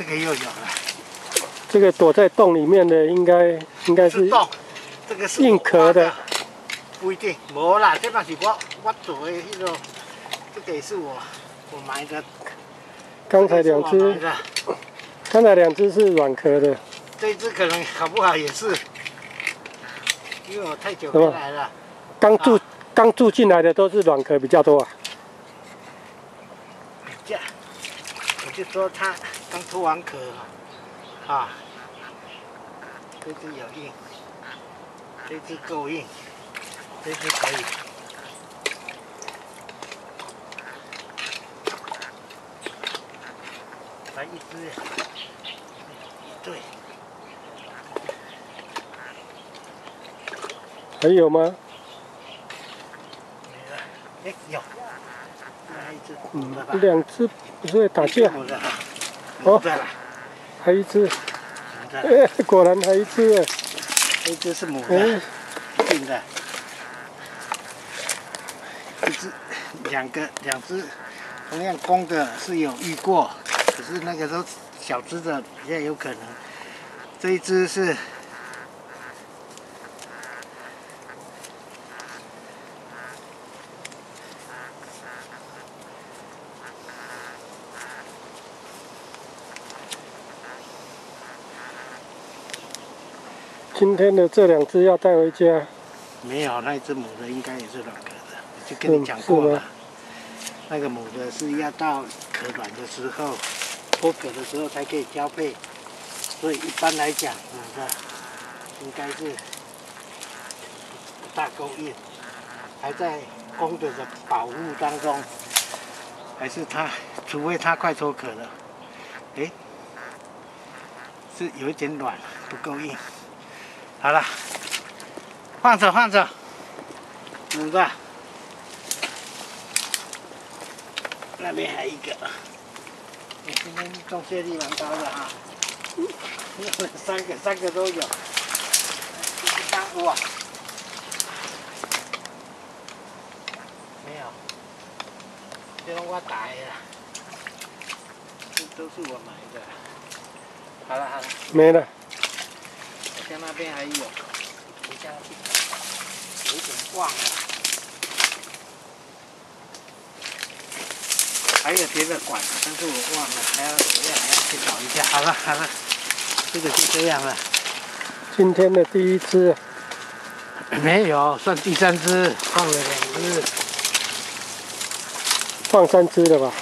这个又有了。这个躲在洞里面的应该应该是洞，这个是硬壳的，不一定。没啦，这把是我我做的那个，这个也是我我买的。刚才两只，刚才两只是软壳的。这只可能好不好也是，因为我太久没来了。刚住刚住进来的都是软壳比较多啊。这，我就说它刚脱完壳。啊，这只有硬，这只够硬，这只可以。来一只，对。还有吗？有，来一只，嗯，两只不是打架。哦。还一只，哎，果然还一只，一只是母的，定的，一只，两个，两只，同样公的是有遇过，可是那个时候小只的比较有可能，这一只是。今天的这两只要带回家？没有，那一只母的应该也是卵壳的，就跟你讲过了。那个母的是要到壳软的时候，脱壳的时候才可以交配，所以一般来讲，母的应该是不大够硬，还在公的的保护当中，还是它，除非它快脱壳了，哎，是有一点软，不够硬。好了，放着放着，五个，那边还一个。我今天中蟹率蛮高的啊，三个三个都有，三五。没有，这我打的，这都是我买的。好了好了，没了。像那边还有，你下去，有点忘了。还有别的管，但是我忘了，还要要还要去找一下。好了好了，这个就这样了。今天的第一只，没有，算第三只，放了两只，放三只了吧？